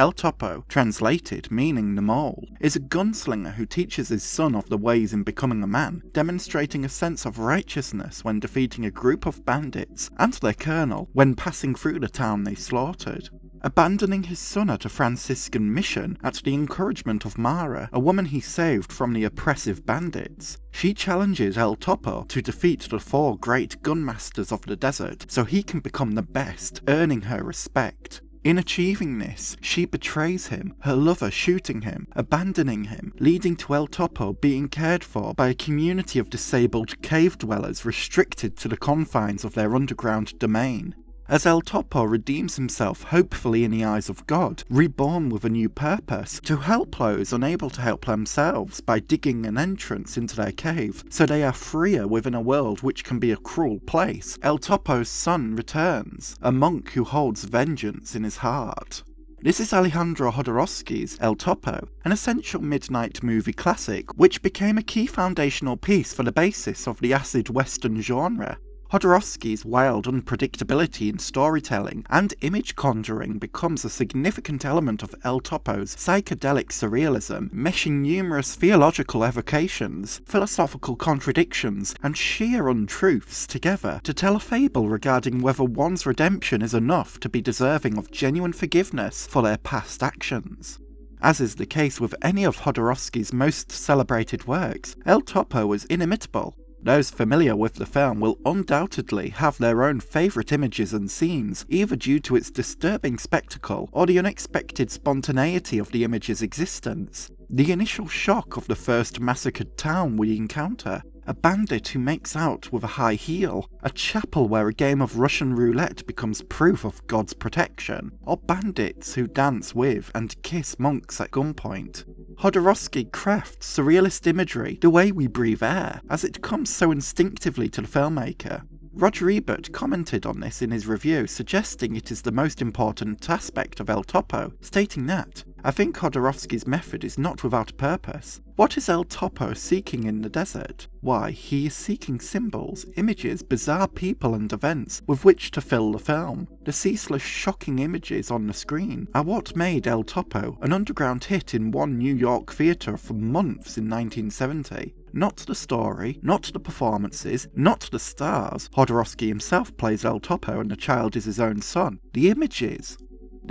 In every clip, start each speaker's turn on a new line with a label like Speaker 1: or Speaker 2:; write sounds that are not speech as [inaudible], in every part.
Speaker 1: El Topo, translated meaning the mole, is a gunslinger who teaches his son of the ways in becoming a man, demonstrating a sense of righteousness when defeating a group of bandits and their colonel when passing through the town they slaughtered. Abandoning his son at a Franciscan mission at the encouragement of Mara, a woman he saved from the oppressive bandits, she challenges El Topo to defeat the four great gunmasters of the desert so he can become the best, earning her respect. In achieving this, she betrays him, her lover shooting him, abandoning him, leading to El Topo being cared for by a community of disabled cave dwellers restricted to the confines of their underground domain. As El Topo redeems himself hopefully in the eyes of God, reborn with a new purpose, to help those unable to help themselves by digging an entrance into their cave, so they are freer within a world which can be a cruel place, El Topo's son returns, a monk who holds vengeance in his heart. This is Alejandro Jodorowsky's El Topo, an essential midnight movie classic which became a key foundational piece for the basis of the acid western genre, Jodorowsky's wild unpredictability in storytelling and image conjuring becomes a significant element of El Topo's psychedelic surrealism, meshing numerous theological evocations, philosophical contradictions, and sheer untruths together to tell a fable regarding whether one's redemption is enough to be deserving of genuine forgiveness for their past actions. As is the case with any of Jodorowsky's most celebrated works, El Topo was inimitable, those familiar with the film will undoubtedly have their own favourite images and scenes, either due to its disturbing spectacle or the unexpected spontaneity of the image's existence. The initial shock of the first massacred town we encounter, a bandit who makes out with a high heel, a chapel where a game of Russian roulette becomes proof of God's protection, or bandits who dance with and kiss monks at gunpoint. Jodorowsky crafts surrealist imagery the way we breathe air, as it comes so instinctively to the filmmaker. Roger Ebert commented on this in his review, suggesting it is the most important aspect of El Topo, stating that, I think Jodorowsky's method is not without purpose. What is El Topo seeking in the desert? Why, he is seeking symbols, images, bizarre people and events with which to fill the film. The ceaseless shocking images on the screen are what made El Topo an underground hit in one New York theatre for months in 1970. Not the story, not the performances, not the stars. Jodorowsky himself plays El Topo and the child is his own son. The images.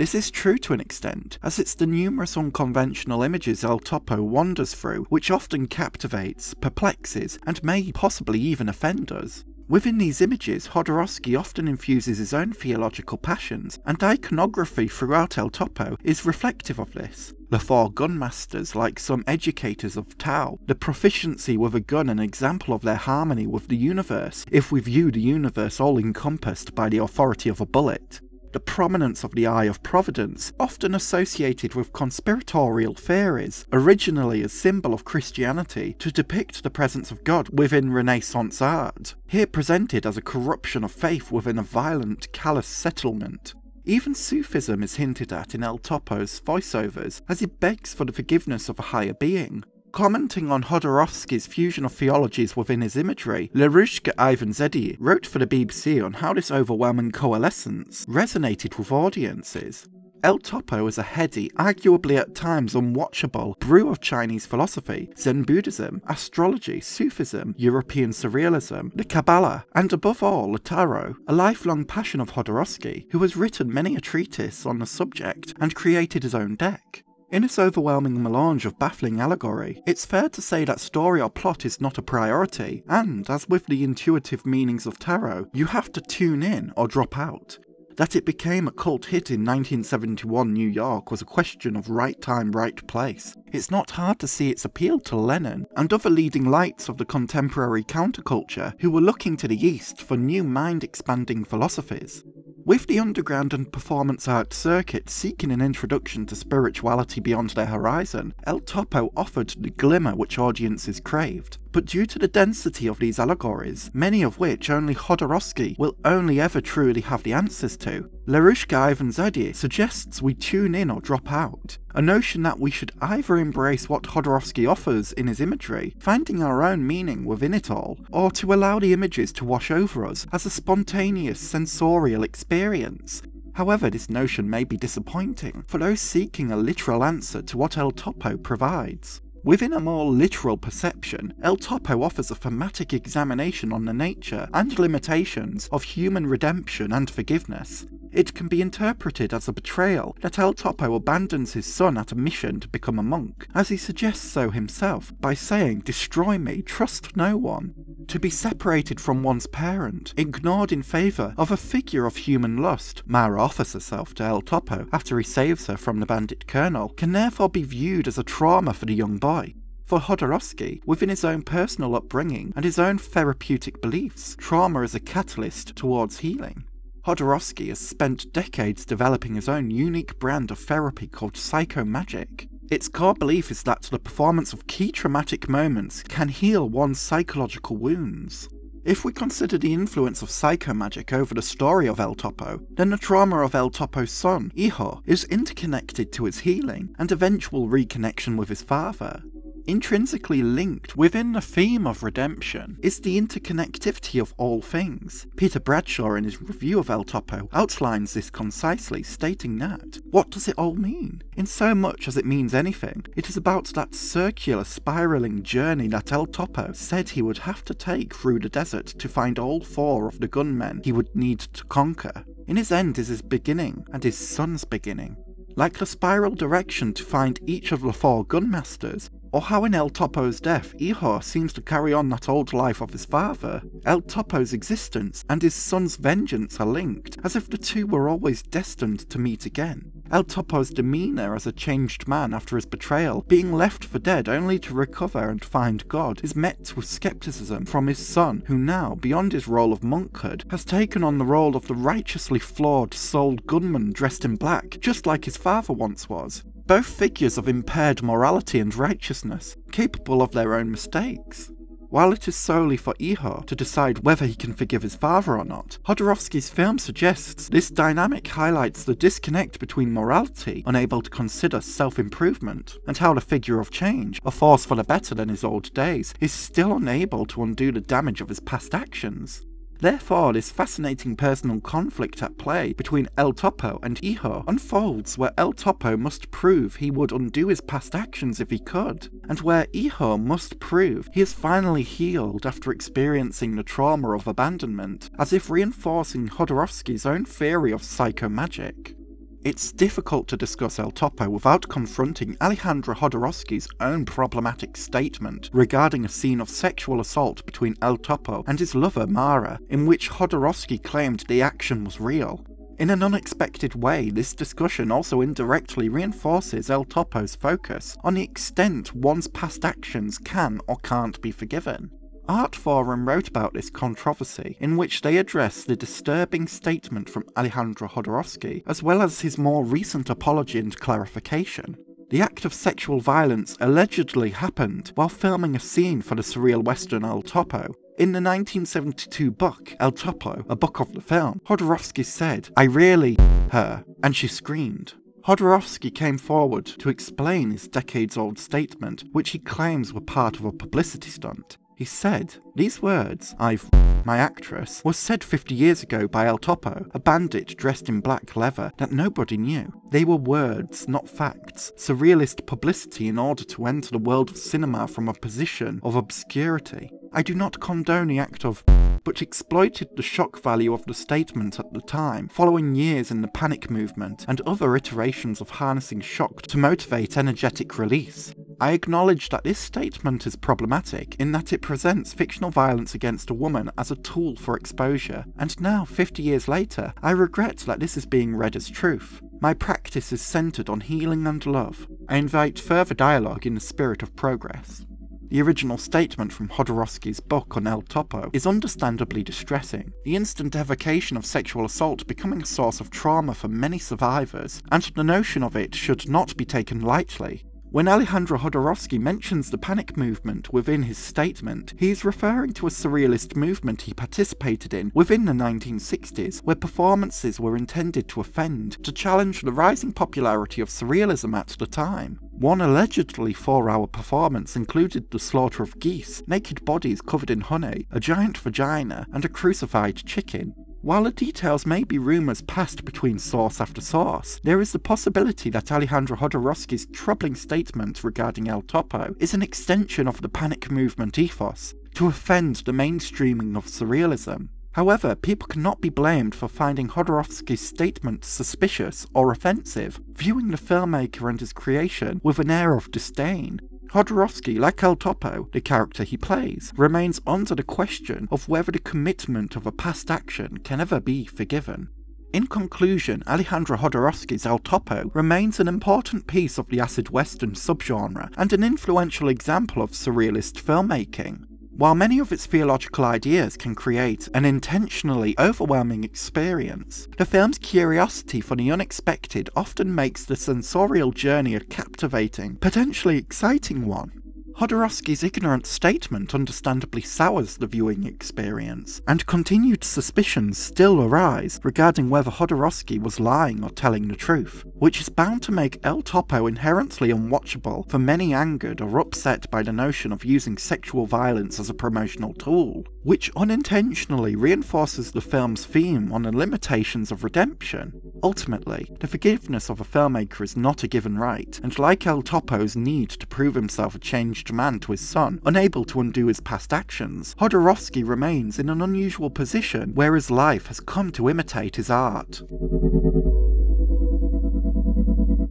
Speaker 1: This is true to an extent, as it's the numerous unconventional images El Topo wanders through which often captivates, perplexes, and may possibly even offend us. Within these images, Jodorowsky often infuses his own theological passions, and iconography throughout El Topo is reflective of this. The four gunmasters, like some educators of Tao, the proficiency with a gun an example of their harmony with the universe, if we view the universe all encompassed by the authority of a bullet the prominence of the Eye of Providence, often associated with conspiratorial theories, originally a symbol of Christianity to depict the presence of God within Renaissance art, here presented as a corruption of faith within a violent, callous settlement. Even Sufism is hinted at in El Topo's voiceovers, as he begs for the forgiveness of a higher being, Commenting on Jodorowsky's fusion of theologies within his imagery, Larushka Ivan-Zadeh wrote for the BBC on how this overwhelming coalescence resonated with audiences. El Topo is a heady, arguably at times unwatchable, brew of Chinese philosophy, Zen Buddhism, astrology, Sufism, European surrealism, the Kabbalah, and above all, the Tarot, a lifelong passion of Jodorowsky, who has written many a treatise on the subject and created his own deck. In its overwhelming melange of baffling allegory, it's fair to say that story or plot is not a priority, and, as with the intuitive meanings of tarot, you have to tune in or drop out. That it became a cult hit in 1971 New York was a question of right time, right place. It's not hard to see its appeal to Lennon and other leading lights of the contemporary counterculture who were looking to the East for new mind expanding philosophies. With the underground and performance art circuit seeking an introduction to spirituality beyond their horizon, El Topo offered the glimmer which audiences craved. But due to the density of these allegories, many of which only Jodorowsky will only ever truly have the answers to, Larushka Ivan-Zadeh suggests we tune in or drop out, a notion that we should either embrace what Jodorowsky offers in his imagery, finding our own meaning within it all, or to allow the images to wash over us as a spontaneous sensorial experience. However, this notion may be disappointing for those seeking a literal answer to what El Topo provides. Within a more literal perception, El Topo offers a thematic examination on the nature and limitations of human redemption and forgiveness. It can be interpreted as a betrayal that El Topo abandons his son at a mission to become a monk, as he suggests so himself by saying, Destroy me, trust no one. To be separated from one's parent, ignored in favour of a figure of human lust, Mara offers herself to El Topo after he saves her from the bandit colonel, can therefore be viewed as a trauma for the young boy. For Jodorowsky, within his own personal upbringing and his own therapeutic beliefs, trauma is a catalyst towards healing. Jodorowsky has spent decades developing his own unique brand of therapy called psychomagic. Its core belief is that the performance of key traumatic moments can heal one's psychological wounds. If we consider the influence of psychomagic over the story of El Topo, then the trauma of El Topo's son, Hijo, is interconnected to his healing and eventual reconnection with his father. Intrinsically linked within the theme of redemption is the interconnectivity of all things. Peter Bradshaw, in his review of El Topo, outlines this concisely, stating that what does it all mean? In so much as it means anything, it is about that circular, spiraling journey that El Topo said he would have to take through the desert to find all four of the gunmen he would need to conquer. In his end is his beginning, and his son's beginning. Like the spiral direction to find each of the four gunmasters, or how in El Topo's death, Hijo seems to carry on that old life of his father. El Topo's existence and his son's vengeance are linked, as if the two were always destined to meet again. El Topo's demeanour as a changed man after his betrayal, being left for dead only to recover and find God, is met with skepticism from his son, who now, beyond his role of monkhood, has taken on the role of the righteously flawed, souled gunman dressed in black, just like his father once was both figures of impaired morality and righteousness, capable of their own mistakes. While it is solely for Hijo to decide whether he can forgive his father or not, Jodorowsky's film suggests this dynamic highlights the disconnect between morality, unable to consider self improvement, and how the figure of change, a force for the better than his old days, is still unable to undo the damage of his past actions. Therefore, this fascinating personal conflict at play between El Topo and Hijo unfolds where El Topo must prove he would undo his past actions if he could, and where Hijo must prove he is finally healed after experiencing the trauma of abandonment, as if reinforcing Jodorowsky's own theory of psychomagic. It's difficult to discuss El Topo without confronting Alejandro Jodorowsky's own problematic statement regarding a scene of sexual assault between El Topo and his lover Mara, in which Jodorowsky claimed the action was real. In an unexpected way, this discussion also indirectly reinforces El Topo's focus on the extent one's past actions can or can't be forgiven. Artforum wrote about this controversy, in which they address the disturbing statement from Alejandro Jodorowsky, as well as his more recent apology and clarification. The act of sexual violence allegedly happened while filming a scene for the surreal western El Topo. In the 1972 book, El Topo, a book of the film, Jodorowsky said, I really [laughs] her, and she screamed. Jodorowsky came forward to explain his decades old statement, which he claims were part of a publicity stunt. He said, These words, I've my actress, was said 50 years ago by El Topo, a bandit dressed in black leather that nobody knew. They were words, not facts, surrealist publicity in order to enter the world of cinema from a position of obscurity. I do not condone the act of but exploited the shock value of the statement at the time, following years in the panic movement and other iterations of harnessing shock to motivate energetic release. I acknowledge that this statement is problematic in that it presents fictional violence against a woman as a tool for exposure, and now, 50 years later, I regret that this is being read as truth. My practice is centered on healing and love. I invite further dialogue in the spirit of progress. The original statement from Jodorowsky's book on El Topo is understandably distressing, the instant evocation of sexual assault becoming a source of trauma for many survivors, and the notion of it should not be taken lightly. When Alejandro Jodorowsky mentions the panic movement within his statement, he is referring to a surrealist movement he participated in within the 1960s, where performances were intended to offend, to challenge the rising popularity of surrealism at the time. One allegedly four hour performance included the slaughter of geese, naked bodies covered in honey, a giant vagina, and a crucified chicken. While the details may be rumours passed between source after source, there is the possibility that Alejandro Jodorowsky's troubling statement regarding El Topo is an extension of the panic movement ethos to offend the mainstreaming of surrealism. However, people cannot be blamed for finding Jodorowsky's statement suspicious or offensive, viewing the filmmaker and his creation with an air of disdain. Jodorowsky, like El Topo, the character he plays, remains under the question of whether the commitment of a past action can ever be forgiven. In conclusion, Alejandro Jodorowsky's El Topo remains an important piece of the acid western subgenre and an influential example of surrealist filmmaking. While many of its theological ideas can create an intentionally overwhelming experience, the film's curiosity for the unexpected often makes the sensorial journey a captivating, potentially exciting one. Jodorowsky's ignorant statement understandably sours the viewing experience, and continued suspicions still arise regarding whether Jodorowsky was lying or telling the truth, which is bound to make El Topo inherently unwatchable for many angered or upset by the notion of using sexual violence as a promotional tool, which unintentionally reinforces the film's theme on the limitations of redemption. Ultimately, the forgiveness of a filmmaker is not a given right, and like El Topo's need to prove himself a changed man to his son, unable to undo his past actions, Jodorowsky remains in an unusual position where his life has come to imitate his art.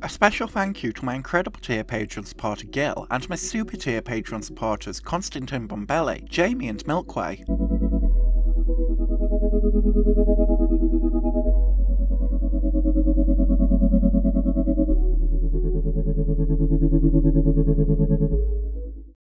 Speaker 1: A special thank you to my incredible tier patron supporter Gil, and my super tier patron supporters Constantine Bombelli, Jamie and Milkway.